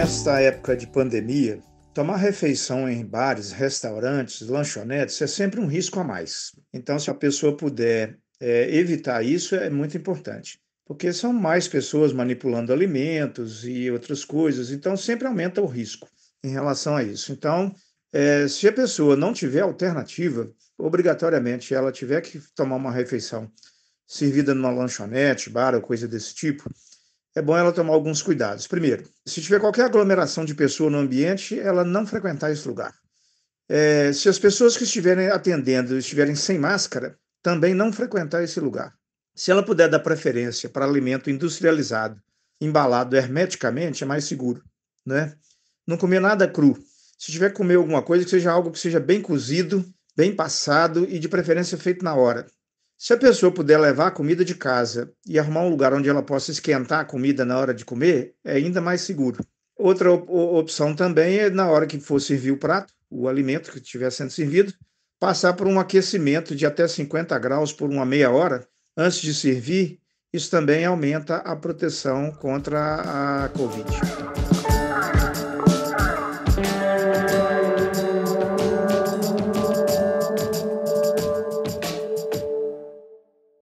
Nesta época de pandemia, tomar refeição em bares, restaurantes, lanchonetes é sempre um risco a mais. Então, se a pessoa puder é, evitar isso, é muito importante. Porque são mais pessoas manipulando alimentos e outras coisas, então sempre aumenta o risco em relação a isso. Então, é, se a pessoa não tiver alternativa, obrigatoriamente ela tiver que tomar uma refeição servida numa lanchonete, bar ou coisa desse tipo, é bom ela tomar alguns cuidados. Primeiro, se tiver qualquer aglomeração de pessoa no ambiente, ela não frequentar esse lugar. É, se as pessoas que estiverem atendendo estiverem sem máscara, também não frequentar esse lugar. Se ela puder dar preferência para alimento industrializado, embalado hermeticamente, é mais seguro. Né? Não comer nada cru. Se tiver que comer alguma coisa, que seja algo que seja bem cozido, bem passado e de preferência feito na hora. Se a pessoa puder levar a comida de casa e arrumar um lugar onde ela possa esquentar a comida na hora de comer, é ainda mais seguro. Outra op opção também é, na hora que for servir o prato, o alimento que estiver sendo servido, passar por um aquecimento de até 50 graus por uma meia hora antes de servir. Isso também aumenta a proteção contra a Covid.